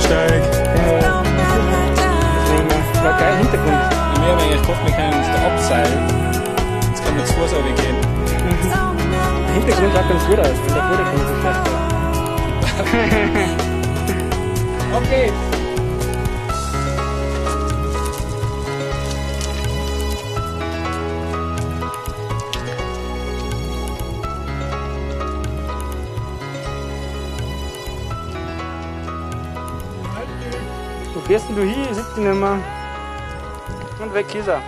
Bürgersteig. Äh, deswegen war geil Hintergrund. Wir haben eigentlich gehofft, wir können uns da abseilen. Jetzt können wir zu Fuß gehen. Der Hintergrund schaut ganz gut aus. Und der Vordergrund ist schlecht. Okay. Denn du hin? Ich sitze nicht mehr. Und weg ist er.